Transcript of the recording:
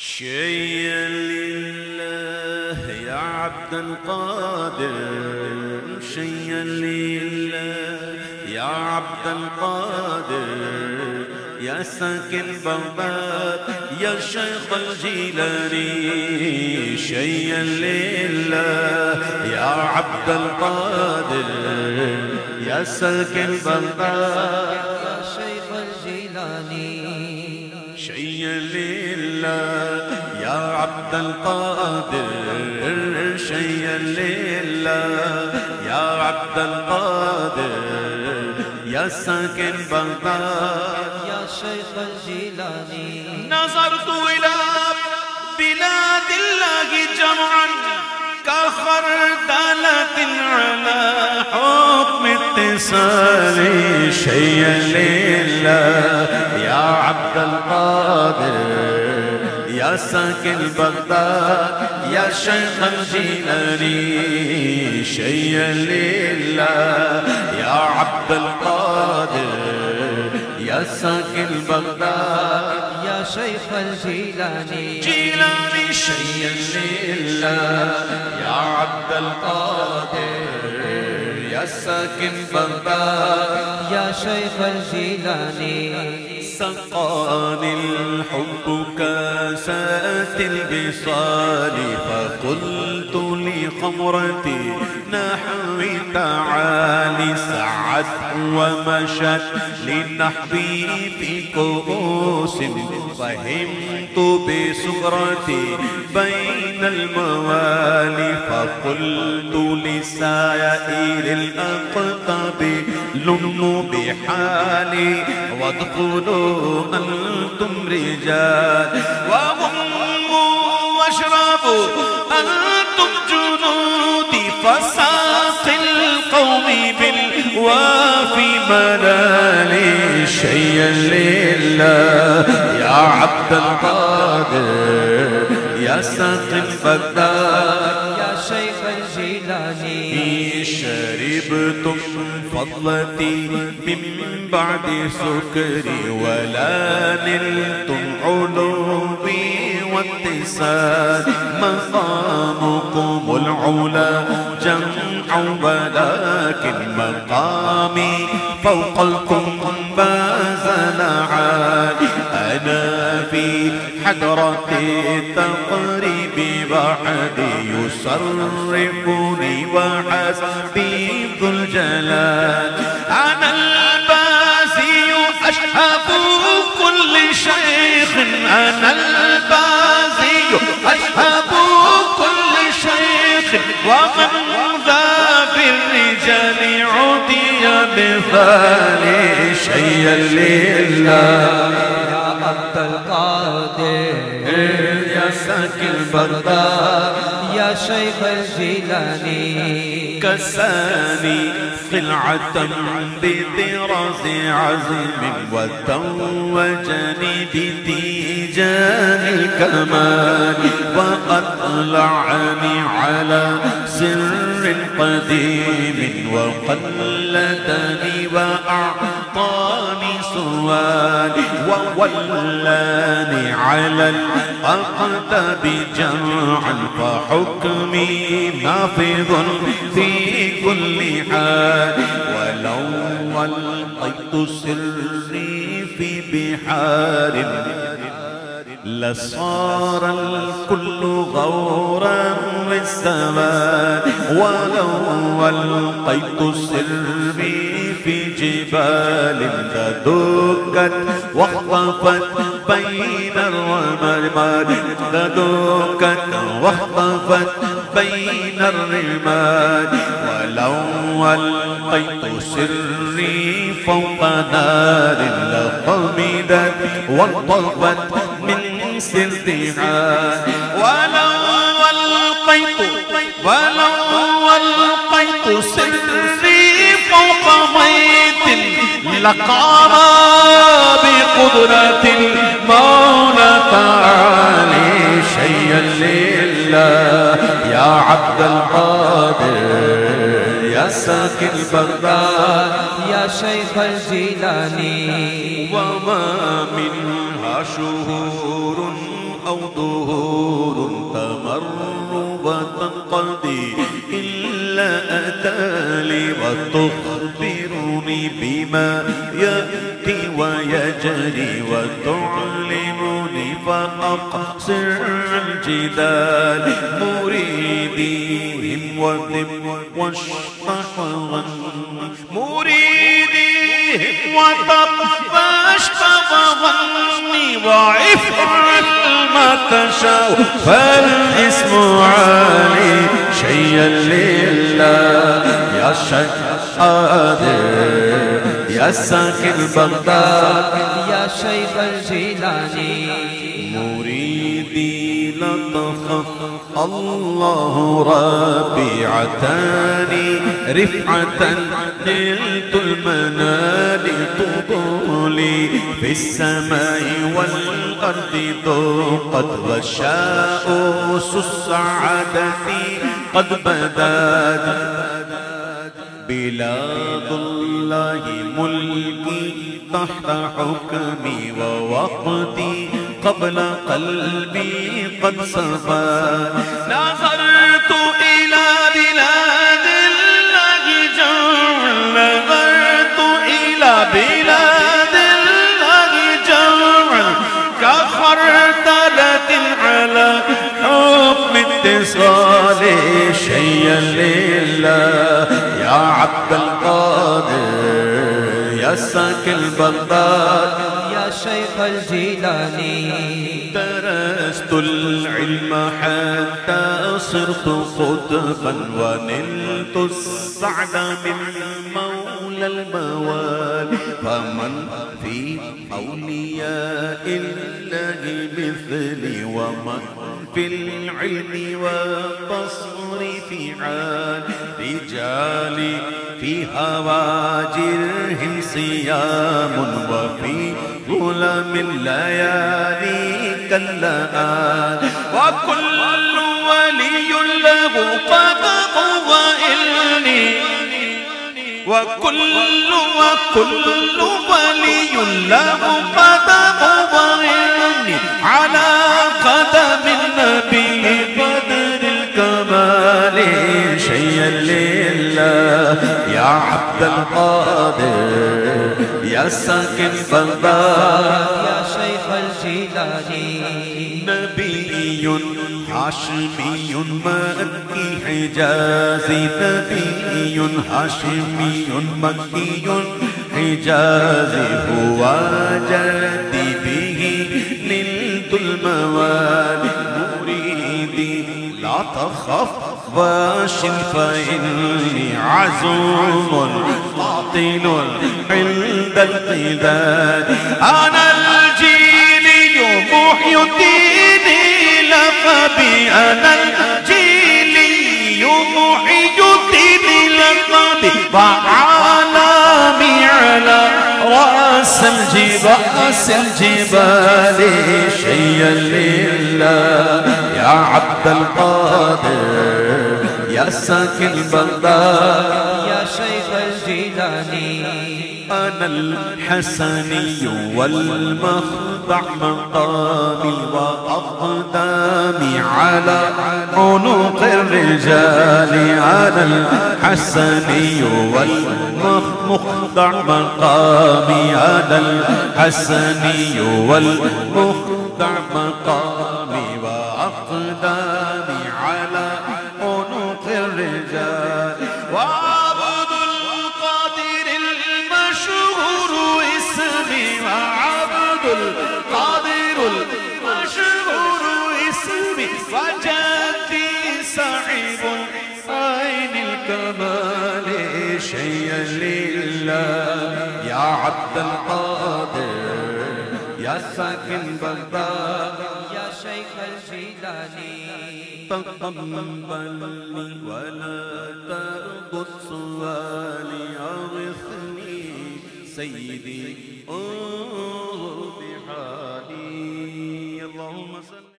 شيئا لله يا عبد القادر شيئا لله يا عبد القادر يا ساكن بغداد يا شيخ الجيلاني شيئا لله يا عبد القادر يا ساكن بغداد يا شيخ الجيلاني شيئا لله. عبد القادر شيئا لله. يا عبد القادر يا ساكن بغداد. يا شيخ الجيلاني. نظرت إلى بلاد الله جمعا كخردلة على حكم اتصالي شيئا لله. يا عبد القادر يا ساكن بغداد يا شيخ الجيلاني شيئا لله. يا عبد القادر يا ساكن بغداد يا شيخ الجيلاني. جيلاني شيئا لله. يا عبد القادر يا ساكن بغداد يا شيخ الجيلاني. سقاني الحب كاسات البصال فقلت لخمرتي نحوي تعالي سعت ومشت لنحبي في كؤوس فهمت بسكرتي بين الموالي فقلت لسائر الأقطاب لنوا بحالي وادخلوا أنتم رجال وغموا واشربوا أنتم القوم بالوافي منالي شيئا لله. يا عبد القادر يا ساقي بغداد يا شيخ الجيلاني. شربتم فضلتي من بعد سكري ولا نلتم علوي واتساد مقامكم العلا جمع ولكن مقامي فوق القنباز عالي أنا في حضرة التقريب وحدي يصرفني وحسبي ذو الجلال. أنا البازي أشهب كل شيخ. أنا البازي أشهب كل شيخ ومن ذا بالرجال عدي بثاني شيئا لله. يا عبد القادر يا ساكن بغداد يا شيخ الجيلاني. كساني خلعة بطراز عزم وتوجني بتيجان الكمال وأطلعني على سر قديم وقلدني وأعطاني سؤالي وولاني على الأقدب جمعا فحكمي نافذ في كل حال ولو ألقيت سري في بحار لصار الكل غورا للسماء ولو ألقيت سري جبال تدكت واختفت بين الرمال تدكت واختفت بين الرمال. ولو ألقيت سري فوق نار لقمدت وانطفت من سرها ولو ألقيت ولو ألقيت سري لقام بقدرة المولى تعالي شيئا لله. يا عبد القادر يا ساكن بغداد يا شيخ الجيلاني. وما منها شهور أو دهور تمر وتنقضي إلا أتى لي وتخبرني بما يأتي ويجري وتعلمني فأقصر الجدال مريديهم واشطح ظني مريديهم ظني ضعف ما تشاء فالاسم عالي شيئا لله. يا شيخ قادر يا ساكن بغداد يا شيخ الجيلاني. الله ربي عتاني رفعة نلت المنال طولي في السماء والأرض ذوقت وشاء السعادة قد بدات. بلاد الله ملكي تحت حكمي ووقتي قبل قلبي قد صفى نظرت إلى بلاد الله جمع نظرت إلى بلاد الله جمع كخردلة على حكم اتصال شيئا لله. يا عبد القادر يا ساكن بغداد. الجيلاني درست العلم حتى صرت قطبا ونلت السعد من مولى الموالي فمن في أولياء الله مثلي ومن في العلم والبصر في عال رجالي في هواجرهم صيام وفي ظلم الليالي كاللآن وكل ولي له قدر وإلني وكل وكل ولي له قدم وإني على قدم النبي يا عبد القادر يا ساكن بغداد يا شيخ الجيلاني. نبي هاشمي مكي حجازي. نبي هاشمي مكي حجازي. هو جدي به نلت الموالي. مريدي لا تخف. واش فإني عزوم قاتل عند القذال أنا الجيلي محي الدين لقبي أنا الجيلي محي الدين لقبي وعالمي على رأس الجبال الجبال شيئا لله. يا عبد القادر يا ساكن بغداد يا شيخ الجيلاني. أنا الحسني والمخضع مقامي وأقدامي على عنق الرجال. أنا الحسني والمخضع مقامي أنا الحسني والمخضع مقامي. القادر المشهور اسمي وجدي صاحب عين الكمال شيئا لله يا عبد القادر يا ساكن بغداد يا شيخ الجيلاني تقبلني ولا ترد سؤالي أغثني سيدي.